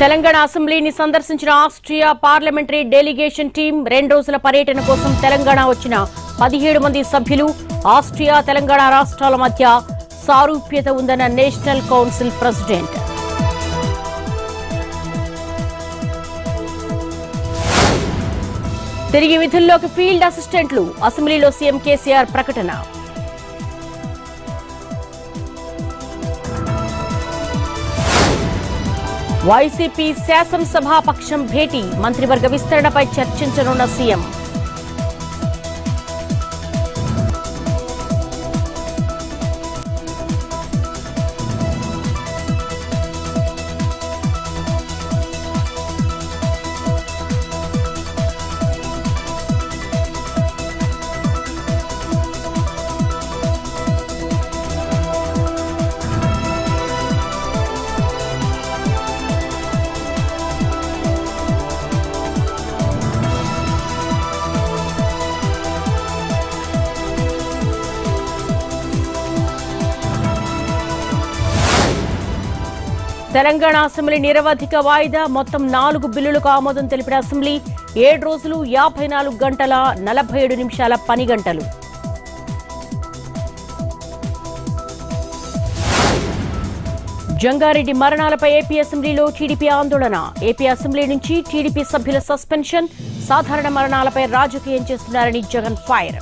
తెలంగాణ అసెంబ్లీని సందర్శించిన Austria parliamentary delegation team రెండు రోజుల పర్యటన కోసం తెలంగాణ వచ్చిన పదిహేడు మంది సభ్యులు ఆస్ట్రియా తెలంగాణ రాష్ట్రాల మధ్య సారూప్యత ఉందన్న నేషనల్ కౌన్సిల్ ప్రెసిడెంట్. తిరిగి విధుల్లోకి ఫీల్డ్ అసిస్టెంట్లు అసెంబ్లీలో సీఎం కేసీఆర్ ప్రకటన. వైసీపీ శాసనసభాపక్షం భేటీ మంత్రివర్గ విస్తరణపై చర్చించనున్న సీఎం. తెలంగాణ అసెంబ్లీ నిరవధిక వాయిదా మొత్తం నాలుగు బిల్లులకు ఆమోదం తెలిపిన అసెంబ్లీ ఏడు రోజులు యాభై నాలుగు గంటల నలభై ఏడు నిమిషాల పని గంటలు. జంగారెడ్డి మరణాలపై ఏపీ అసెంబ్లీలో టీడీపీ ఆందోళన. ఏపీ అసెంబ్లీ నుంచి టీడీపీ సభ్యుల సస్పెన్షన్. సాధారణ మరణాలపై రాజకీయం చేస్తున్నారని జగన్ ఫైర్.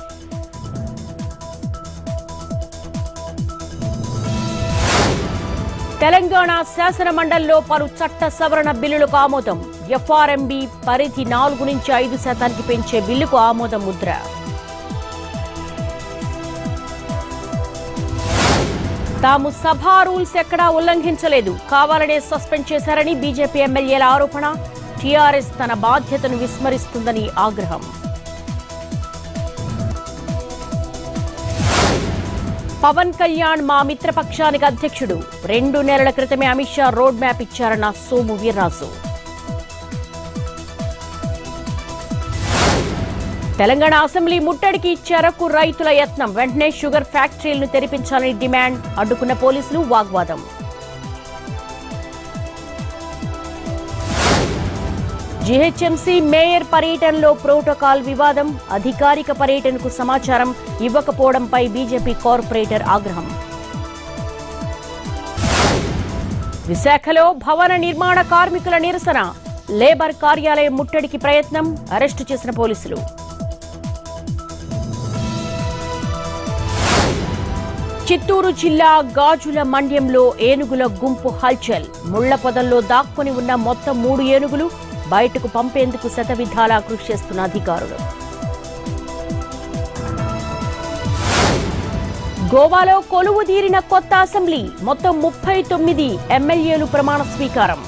తెలంగాణ శాసన మండలిలో పలు చట్ట సవరణ బిల్లులకు ఆమోదం. ఎఫ్ఆర్ఎంబి పరిధి నాలుగు నుంచి ఐదు శాతానికి పెంచే బిల్లుకు ఆమోదం ముద్ర. తాము సభా రూల్స్ ఎక్కడా ఉల్లంఘించలేదు. కావాలనే సస్పెండ్ చేశారని బీజేపీ ఎమ్మెల్యేల ఆరోపణ. టీఆర్ఎస్ తన బాధ్యతను విస్మరిస్తుందని ఆగ్రహం. పవన్ కళ్యాణ్ మా మిత్రపక్షానికి అధ్యక్షుడు. రెండు నెలల క్రితమే అమిత్ షా రోడ్ మ్యాప్ ఇచ్చారన్న సోము వీర్రాజు. తెలంగాణ అసెంబ్లీ ముట్టడికి ఇచ్చారకు రైతుల యత్నం. వెంటనే షుగర్ ఫ్యాక్టరీలను తెరిపించాలని డిమాండ్. అడ్డుకున్న పోలీసులు వాగ్వాదం. జీహెచ్ఎంసీ మేయర్ పర్యటనలో ప్రోటోకాల్ వివాదం అధికారిక పర్యటనకు సమాచారం ఇవ్వకపోవడంపై బీజేపీ కార్పొరేటర్ ఆగ్రహం. విశాఖలో భవన నిర్మాణ కార్మికుల నిరసన లేబర్ కార్యాలయం ముట్టడికి ప్రయత్నం అరెస్టు చేసిన పోలీసులు. చిత్తూరు జిల్లా గాజుల మండ్యంలో ఏనుగుల గుంపు హల్చల్ ముళ్ళ పొదల్లో దాక్కుని ఉన్న మొత్తం మూడు ఏనుగులు బయటకు పంపేందుకు శతవిధాలా కృషి చేస్తున్న అధికారులు. గోవాలో కొలువు తీరిన కొత్త అసెంబ్లీ మొత్తం ముప్పై తొమ్మిది ఎమ్మెల్యేలు ప్రమాణ స్వీకారం.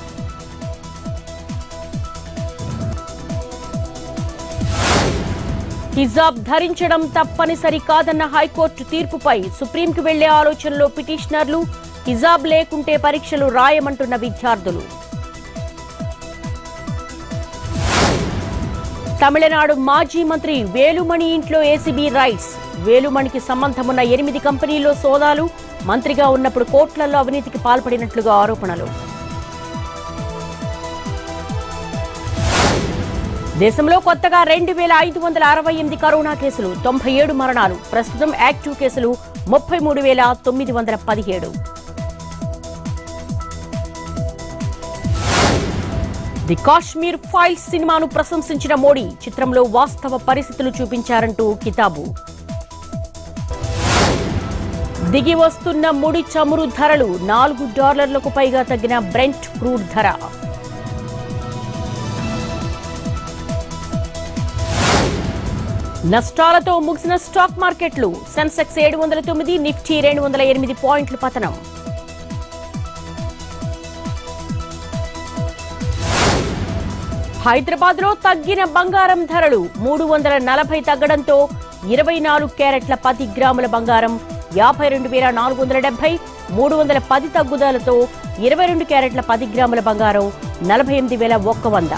హిజాబ్ ధరించడం తప్పనిసరి కాదన్న హైకోర్టు తీర్పుపై సుప్రీంకు వెళ్ళే ఆలోచనలో పిటిషనర్లు హిజాబ్ లేకుంటే పరీక్షలు రాయమంటున్న విద్యార్థులు. తమిళనాడు మాజీ మంత్రి వేలుమణి ఇంట్లో ఏసీబీ రైట్స్ వేలుమణికి సంబంధమున్న ఎనిమిది కంపెనీల్లో సోదాలు మంత్రిగా ఉన్నప్పుడు కోట్లలో అవినీతికి పాల్పడినట్లుగా ఆరోపణలు. దేశంలో కొత్తగా రెండు వేల ఐదు వందల అరవై ఎనిమిది కరోనా కేసులు తొంభై ఏడు మరణాలు. ప్రస్తుతం యాక్టివ్ కేసులు ముప్పై మూడు వేల తొమ్మిది వందల పదిహేడు. ది కాశ్మీర్ ఫైల్స్ సినిమాను ప్రశంసించిన మోడీ. చిత్రంలో వాస్తవ పరిస్థితులు చూపించారంటూ కితాబు. దిగి వస్తున్న ముడి చమురు ధరలు నాలుగు డాలర్లకు పైగా తగ్గిన బ్రెంట్ క్రూడ్ ధర. నష్టాలతో ముగిసిన స్టాక్ మార్కెట్లు. సెన్సెక్స్ ఏడు వందల తొమ్మిది నిఫ్టీ రెండు వందల ఎనిమిది పాయింట్లు పతనం. హైదరాబాద్లో తగ్గిన బంగారం ధరలు మూడు వందల నలభై తగ్గడంతో ఇరవై నాలుగు క్యారెట్ల పది గ్రాముల బంగారం యాభై రెండు వేల నాలుగు వందల డెబ్బై మూడు వందల పది తగ్గుదలతో ఇరవై రెండు క్యారెట్ల పది గ్రాముల బంగారం నలభై ఎనిమిది వేల ఒక్క వంద.